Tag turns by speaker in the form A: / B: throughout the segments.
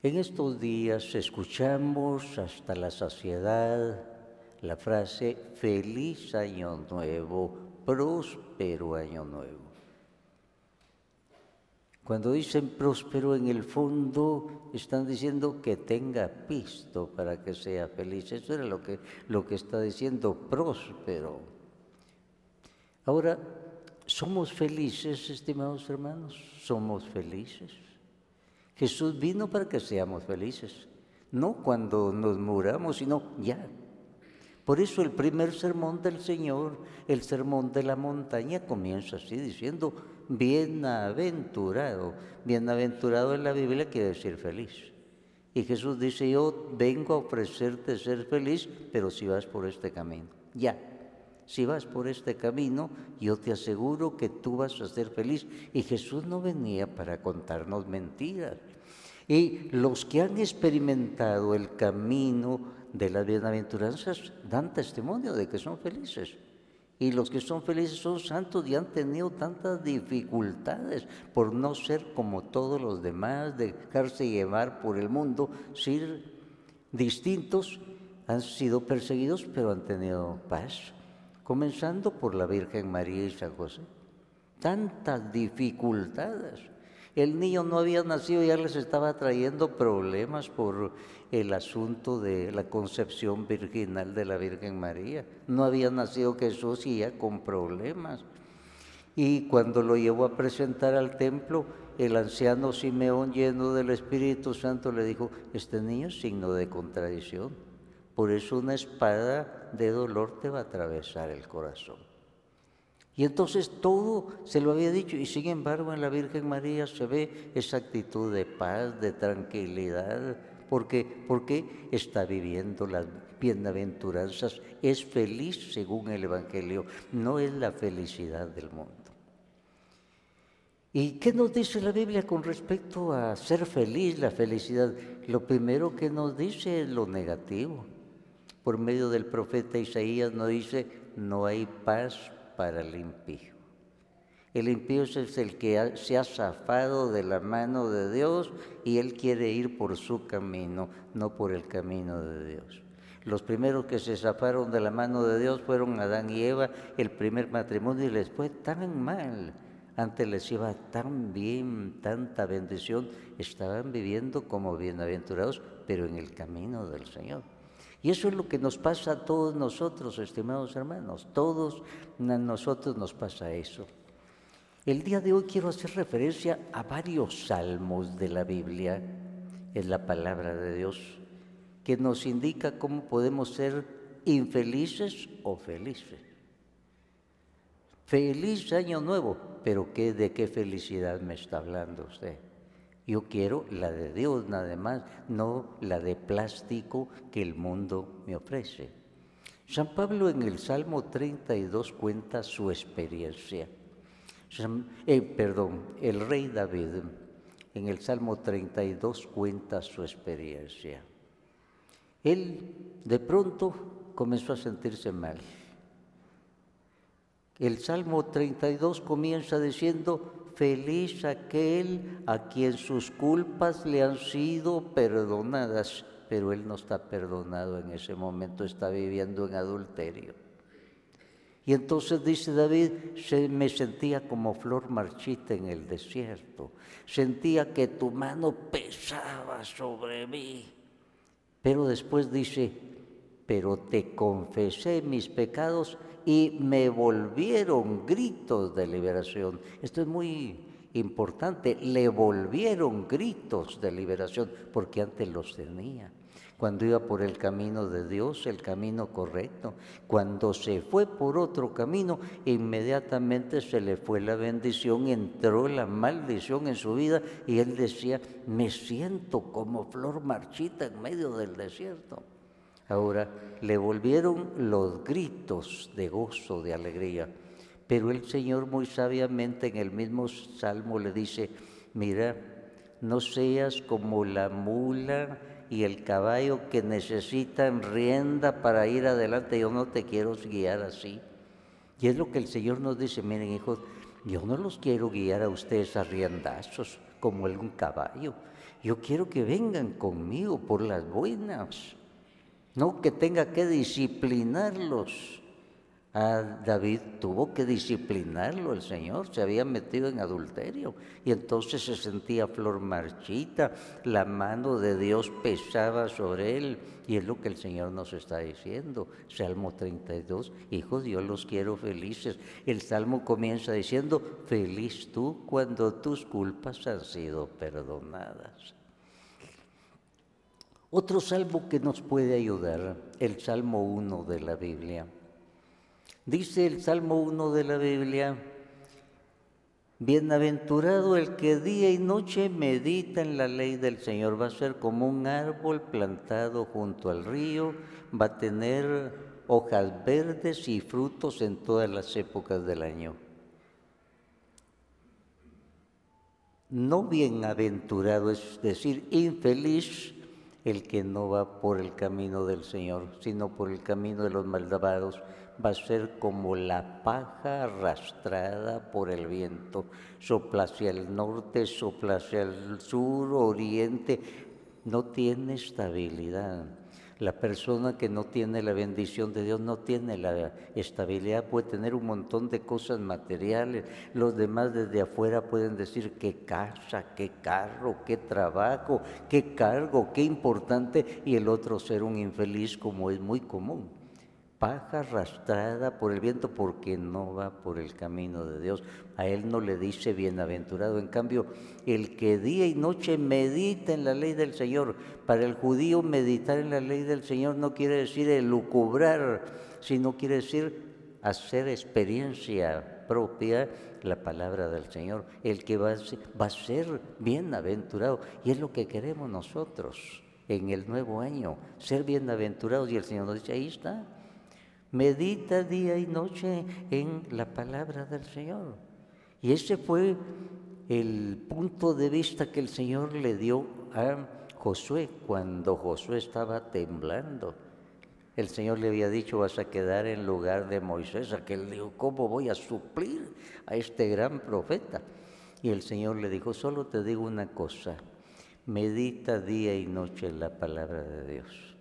A: En estos días escuchamos hasta la saciedad la frase feliz año nuevo, próspero año nuevo. Cuando dicen próspero en el fondo están diciendo que tenga pisto para que sea feliz. Eso era lo que, lo que está diciendo próspero. Ahora, ¿somos felices, estimados hermanos? ¿Somos felices? Jesús vino para que seamos felices, no cuando nos muramos, sino ya. Por eso el primer sermón del Señor, el sermón de la montaña, comienza así diciendo, bienaventurado. Bienaventurado en la Biblia quiere decir feliz. Y Jesús dice, yo vengo a ofrecerte ser feliz, pero si vas por este camino, ya. Si vas por este camino, yo te aseguro que tú vas a ser feliz. Y Jesús no venía para contarnos mentiras. Y los que han experimentado el camino de las bienaventuranzas dan testimonio de que son felices. Y los que son felices son santos y han tenido tantas dificultades por no ser como todos los demás, dejarse llevar por el mundo, ser distintos, han sido perseguidos, pero han tenido paz. Comenzando por la Virgen María y San José. Tantas dificultades el niño no había nacido ya les estaba trayendo problemas por el asunto de la concepción virginal de la Virgen María. No había nacido Jesús y ya con problemas. Y cuando lo llevó a presentar al templo, el anciano Simeón, lleno del Espíritu Santo, le dijo, este niño es signo de contradicción. Por eso una espada de dolor te va a atravesar el corazón. Y entonces todo se lo había dicho y sin embargo en la Virgen María se ve esa actitud de paz, de tranquilidad, porque, porque está viviendo las bienaventuranzas, es feliz según el Evangelio, no es la felicidad del mundo. ¿Y qué nos dice la Biblia con respecto a ser feliz, la felicidad? Lo primero que nos dice es lo negativo. Por medio del profeta Isaías nos dice, no hay paz para el impío. El impío es el que se ha zafado de la mano de Dios y él quiere ir por su camino, no por el camino de Dios. Los primeros que se zafaron de la mano de Dios fueron Adán y Eva, el primer matrimonio, y les fue tan mal. Antes les iba tan bien, tanta bendición, estaban viviendo como bienaventurados, pero en el camino del Señor. Y eso es lo que nos pasa a todos nosotros, estimados hermanos. Todos a nosotros nos pasa eso. El día de hoy quiero hacer referencia a varios salmos de la Biblia, en la palabra de Dios, que nos indica cómo podemos ser infelices o felices. Feliz año nuevo, pero ¿qué, ¿de qué felicidad me está hablando usted? Yo quiero la de Dios nada más, no la de plástico que el mundo me ofrece. San Pablo en el Salmo 32 cuenta su experiencia. Eh, perdón, el rey David en el Salmo 32 cuenta su experiencia. Él de pronto comenzó a sentirse mal. El Salmo 32 comienza diciendo, Feliz aquel a quien sus culpas le han sido perdonadas, pero él no está perdonado en ese momento, está viviendo en adulterio. Y entonces dice David, se, me sentía como flor marchita en el desierto, sentía que tu mano pesaba sobre mí. Pero después dice, pero te confesé mis pecados y me volvieron gritos de liberación. Esto es muy importante, le volvieron gritos de liberación porque antes los tenía. Cuando iba por el camino de Dios, el camino correcto, cuando se fue por otro camino, inmediatamente se le fue la bendición, entró la maldición en su vida y él decía, me siento como flor marchita en medio del desierto. Ahora le volvieron los gritos de gozo, de alegría. Pero el Señor muy sabiamente en el mismo salmo le dice, mira, no seas como la mula y el caballo que necesitan rienda para ir adelante, yo no te quiero guiar así. Y es lo que el Señor nos dice, miren hijos, yo no los quiero guiar a ustedes a riendazos, como un caballo. Yo quiero que vengan conmigo por las buenas, no que tenga que disciplinarlos. A David tuvo que disciplinarlo el Señor, se había metido en adulterio y entonces se sentía flor marchita, la mano de Dios pesaba sobre él y es lo que el Señor nos está diciendo. Salmo 32, hijos, Dios los quiero felices. El Salmo comienza diciendo, feliz tú cuando tus culpas han sido perdonadas. Otro salmo que nos puede ayudar, el Salmo 1 de la Biblia. Dice el Salmo 1 de la Biblia, Bienaventurado el que día y noche medita en la ley del Señor, va a ser como un árbol plantado junto al río, va a tener hojas verdes y frutos en todas las épocas del año. No bienaventurado, es decir, infeliz el que no va por el camino del Señor, sino por el camino de los malvados va a ser como la paja arrastrada por el viento, sopla hacia el norte, sopla hacia el sur, oriente, no tiene estabilidad. La persona que no tiene la bendición de Dios no tiene la estabilidad, puede tener un montón de cosas materiales. Los demás desde afuera pueden decir qué casa, qué carro, qué trabajo, qué cargo, qué importante, y el otro ser un infeliz como es muy común paja arrastrada por el viento porque no va por el camino de Dios. A él no le dice bienaventurado. En cambio, el que día y noche medita en la ley del Señor, para el judío meditar en la ley del Señor no quiere decir elucubrar, sino quiere decir hacer experiencia propia la palabra del Señor. El que va a ser, va a ser bienaventurado. Y es lo que queremos nosotros en el nuevo año, ser bienaventurados. Y el Señor nos dice, ahí está Medita día y noche en la palabra del Señor. Y ese fue el punto de vista que el Señor le dio a Josué cuando Josué estaba temblando. El Señor le había dicho, vas a quedar en lugar de Moisés. Aquel dijo, ¿cómo voy a suplir a este gran profeta? Y el Señor le dijo, solo te digo una cosa, medita día y noche en la palabra de Dios.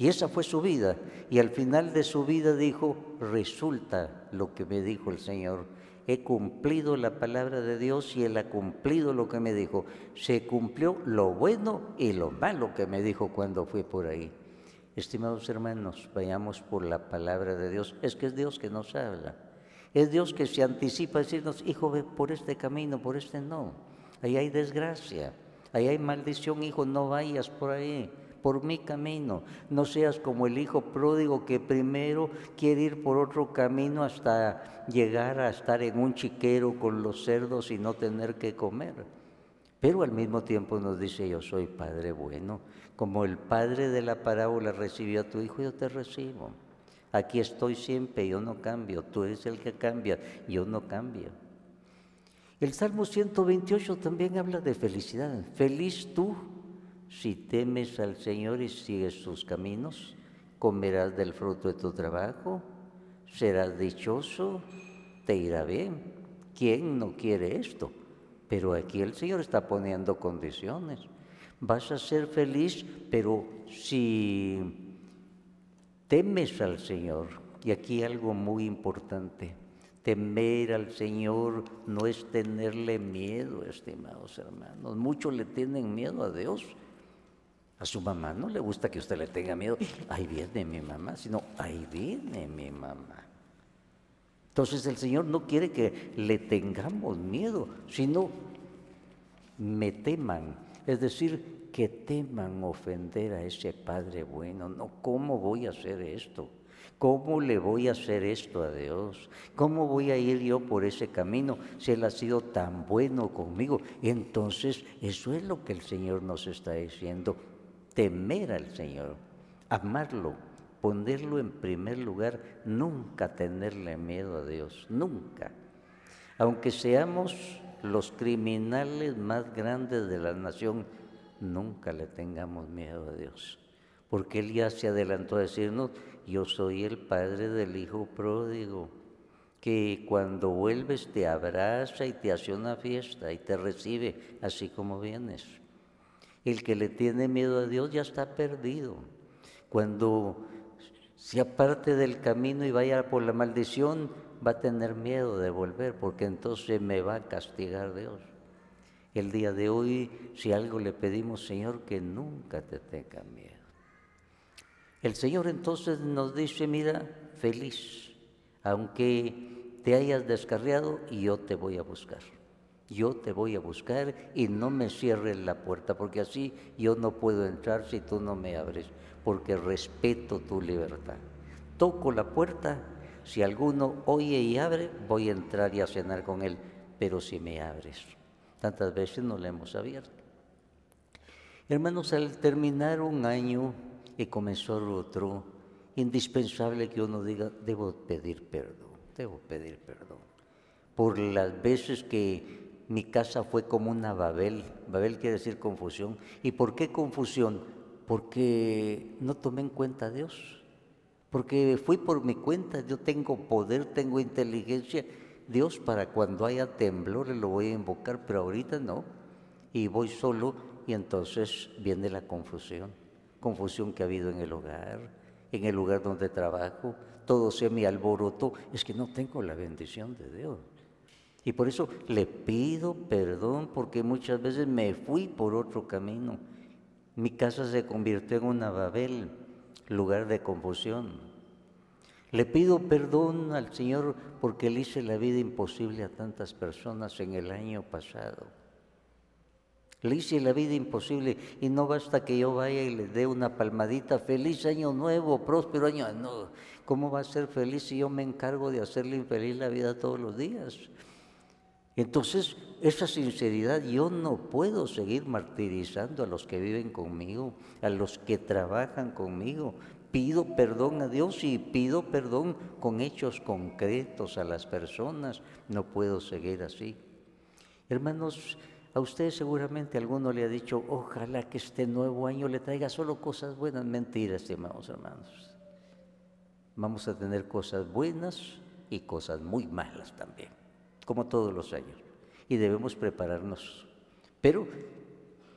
A: Y esa fue su vida. Y al final de su vida dijo, resulta lo que me dijo el Señor. He cumplido la palabra de Dios y Él ha cumplido lo que me dijo. Se cumplió lo bueno y lo malo que me dijo cuando fui por ahí. Estimados hermanos, vayamos por la palabra de Dios. Es que es Dios que nos habla. Es Dios que se anticipa a decirnos, hijo, ve por este camino, por este no. Ahí hay desgracia, ahí hay maldición, hijo, no vayas por ahí por mi camino. No seas como el hijo pródigo que primero quiere ir por otro camino hasta llegar a estar en un chiquero con los cerdos y no tener que comer. Pero al mismo tiempo nos dice, yo soy Padre bueno. Como el Padre de la parábola recibió a tu hijo, yo te recibo. Aquí estoy siempre, yo no cambio. Tú eres el que cambia, yo no cambio. El Salmo 128 también habla de felicidad. Feliz tú si temes al Señor y sigues sus caminos, comerás del fruto de tu trabajo, serás dichoso, te irá bien. ¿Quién no quiere esto? Pero aquí el Señor está poniendo condiciones. Vas a ser feliz, pero si temes al Señor, y aquí algo muy importante, temer al Señor no es tenerle miedo, estimados hermanos. Muchos le tienen miedo a Dios a su mamá no le gusta que usted le tenga miedo. Ahí viene mi mamá, sino ahí viene mi mamá. Entonces el Señor no quiere que le tengamos miedo, sino me teman. Es decir, que teman ofender a ese Padre bueno. No, ¿cómo voy a hacer esto? ¿Cómo le voy a hacer esto a Dios? ¿Cómo voy a ir yo por ese camino si Él ha sido tan bueno conmigo? Entonces eso es lo que el Señor nos está diciendo temer al Señor, amarlo, ponerlo en primer lugar, nunca tenerle miedo a Dios, nunca. Aunque seamos los criminales más grandes de la nación, nunca le tengamos miedo a Dios, porque Él ya se adelantó a decirnos, yo soy el padre del hijo pródigo, que cuando vuelves te abraza y te hace una fiesta y te recibe así como vienes. El que le tiene miedo a Dios ya está perdido. Cuando se aparte del camino y vaya por la maldición, va a tener miedo de volver porque entonces me va a castigar Dios. El día de hoy, si algo le pedimos, Señor, que nunca te tenga miedo. El Señor entonces nos dice, mira, feliz, aunque te hayas descarriado, yo te voy a buscar. Yo te voy a buscar y no me cierres la puerta, porque así yo no puedo entrar si tú no me abres, porque respeto tu libertad. Toco la puerta, si alguno oye y abre, voy a entrar y a cenar con él, pero si me abres. Tantas veces no le hemos abierto. Hermanos, al terminar un año y comenzó otro, indispensable que uno diga, debo pedir perdón, debo pedir perdón. Por las veces que mi casa fue como una Babel, Babel quiere decir confusión. ¿Y por qué confusión? Porque no tomé en cuenta a Dios, porque fui por mi cuenta, yo tengo poder, tengo inteligencia. Dios para cuando haya temblores lo voy a invocar, pero ahorita no. Y voy solo y entonces viene la confusión confusión que ha habido en el hogar, en el lugar donde trabajo, todo sea mi alboroto, es que no tengo la bendición de Dios. Y por eso le pido perdón porque muchas veces me fui por otro camino. Mi casa se convirtió en una Babel, lugar de confusión. Le pido perdón al Señor porque le hice la vida imposible a tantas personas en el año pasado. Le hice la vida imposible y no basta que yo vaya y le dé una palmadita, feliz año nuevo, próspero año. No, ¿cómo va a ser feliz si yo me encargo de hacerle infeliz la vida todos los días? Entonces, esa sinceridad, yo no puedo seguir martirizando a los que viven conmigo, a los que trabajan conmigo. Pido perdón a Dios y pido perdón con hechos concretos a las personas. No puedo seguir así. Hermanos, a usted seguramente alguno le ha dicho, ojalá que este nuevo año le traiga solo cosas buenas. Mentiras, estimados hermanos. Vamos a tener cosas buenas y cosas muy malas también, como todos los años. Y debemos prepararnos. Pero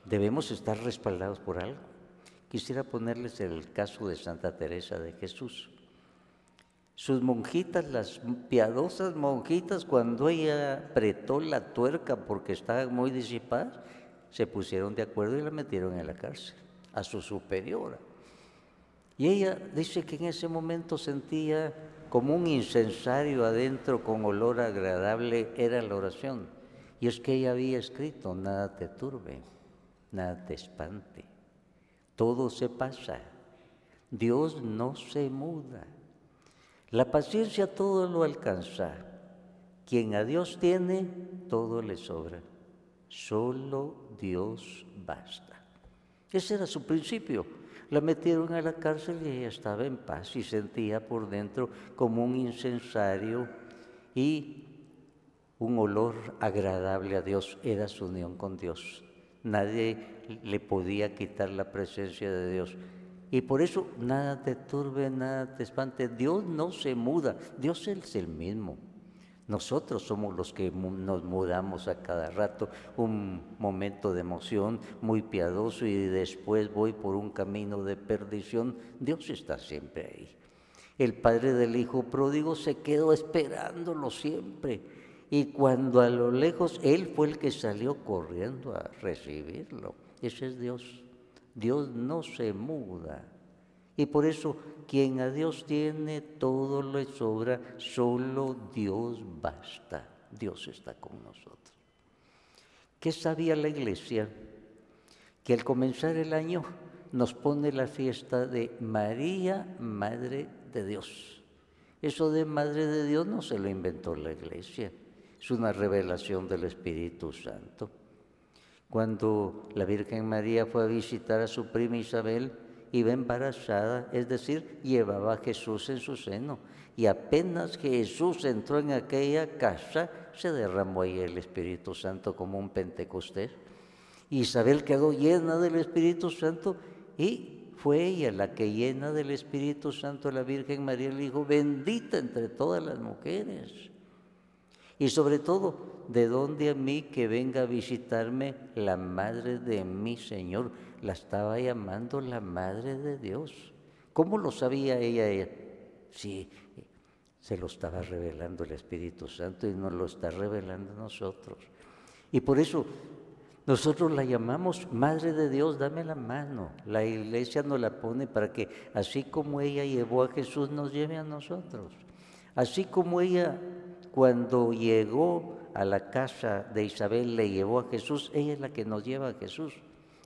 A: debemos estar respaldados por algo. Quisiera ponerles el caso de Santa Teresa de Jesús. Sus monjitas, las piadosas monjitas, cuando ella apretó la tuerca porque estaba muy disipada, se pusieron de acuerdo y la metieron en la cárcel, a su superiora. Y ella dice que en ese momento sentía como un incensario adentro con olor agradable, era la oración. Y es que ella había escrito, nada te turbe, nada te espante, todo se pasa, Dios no se muda. La paciencia todo lo alcanza. Quien a Dios tiene, todo le sobra. Solo Dios basta. Ese era su principio. La metieron a la cárcel y ella estaba en paz y sentía por dentro como un incensario y un olor agradable a Dios. Era su unión con Dios. Nadie le podía quitar la presencia de Dios. Y por eso nada te turbe, nada te espante. Dios no se muda, Dios es el mismo. Nosotros somos los que nos mudamos a cada rato, un momento de emoción muy piadoso y después voy por un camino de perdición. Dios está siempre ahí. El padre del hijo pródigo se quedó esperándolo siempre. Y cuando a lo lejos, él fue el que salió corriendo a recibirlo. Ese es Dios. Dios no se muda. Y por eso quien a Dios tiene, todo le sobra, solo Dios basta. Dios está con nosotros. ¿Qué sabía la iglesia? Que al comenzar el año nos pone la fiesta de María, Madre de Dios. Eso de Madre de Dios no se lo inventó la iglesia, es una revelación del Espíritu Santo. Cuando la Virgen María fue a visitar a su prima Isabel, iba embarazada, es decir, llevaba a Jesús en su seno. Y apenas Jesús entró en aquella casa, se derramó ahí el Espíritu Santo como un Pentecostés. Isabel quedó llena del Espíritu Santo y fue ella la que llena del Espíritu Santo la Virgen María le dijo, bendita entre todas las mujeres. Y sobre todo, ¿de dónde a mí que venga a visitarme la madre de mi Señor? La estaba llamando la madre de Dios. ¿Cómo lo sabía ella? Sí, se lo estaba revelando el Espíritu Santo y nos lo está revelando nosotros. Y por eso nosotros la llamamos Madre de Dios, dame la mano. La iglesia nos la pone para que así como ella llevó a Jesús, nos lleve a nosotros. Así como ella cuando llegó a la casa de Isabel le llevó a Jesús, ella es la que nos lleva a Jesús.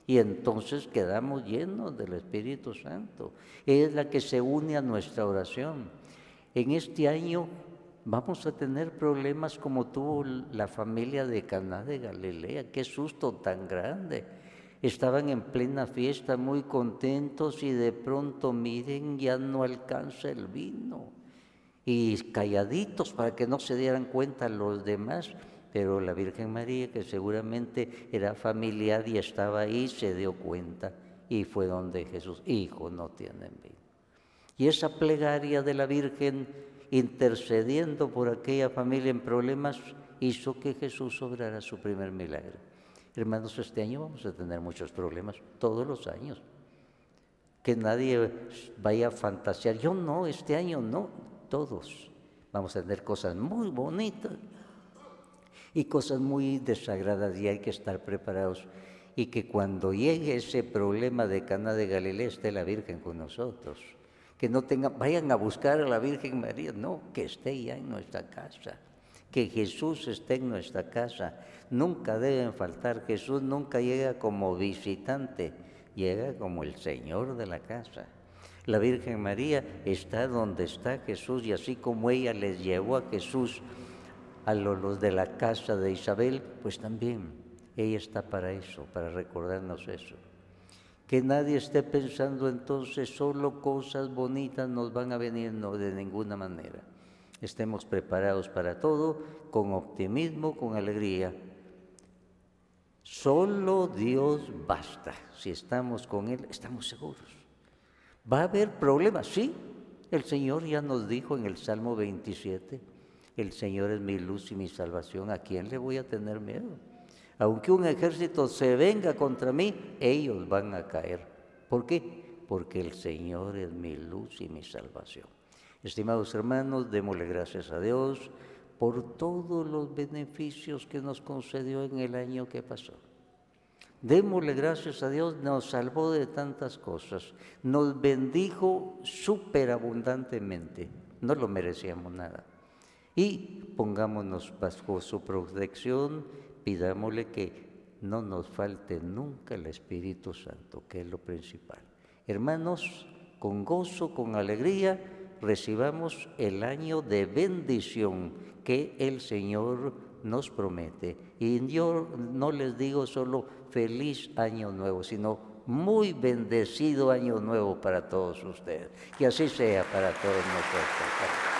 A: Y entonces quedamos llenos del Espíritu Santo. Ella es la que se une a nuestra oración. En este año vamos a tener problemas como tuvo la familia de Caná de Galilea. Qué susto tan grande. Estaban en plena fiesta, muy contentos y de pronto miren, ya no alcanza el vino. Y calladitos para que no se dieran cuenta los demás. Pero la Virgen María, que seguramente era familiar y estaba ahí, se dio cuenta y fue donde Jesús, hijo, no tienen vino. Y esa plegaria de la Virgen intercediendo por aquella familia en problemas hizo que Jesús obrara su primer milagro. Hermanos, este año vamos a tener muchos problemas, todos los años. Que nadie vaya a fantasear, yo no, este año no, todos. Vamos a tener cosas muy bonitas y cosas muy desagradadas y hay que estar preparados. Y que cuando llegue ese problema de Cana de Galilea esté la Virgen con nosotros que no tengan, vayan a buscar a la Virgen María, no, que esté ya en nuestra casa, que Jesús esté en nuestra casa. Nunca deben faltar, Jesús nunca llega como visitante, llega como el Señor de la casa. La Virgen María está donde está Jesús y así como ella les llevó a Jesús a los de la casa de Isabel, pues también ella está para eso, para recordarnos eso. Que nadie esté pensando entonces solo cosas bonitas nos van a venir, no, de ninguna manera. Estemos preparados para todo, con optimismo, con alegría. Solo Dios basta. Si estamos con Él, estamos seguros. ¿Va a haber problemas? Sí. El Señor ya nos dijo en el Salmo 27, el Señor es mi luz y mi salvación. ¿A quién le voy a tener miedo? Aunque un ejército se venga contra mí, ellos van a caer. ¿Por qué? Porque el Señor es mi luz y mi salvación. Estimados hermanos, démosle gracias a Dios por todos los beneficios que nos concedió en el año que pasó. Démosle gracias a Dios, nos salvó de tantas cosas, nos bendijo superabundantemente, no lo merecíamos nada. Y pongámonos bajo su protección pidámosle que no nos falte nunca el Espíritu Santo, que es lo principal. Hermanos, con gozo, con alegría, recibamos el año de bendición que el Señor nos promete. Y yo no les digo solo feliz año nuevo, sino muy bendecido año nuevo para todos ustedes. Que así sea para todos nosotros.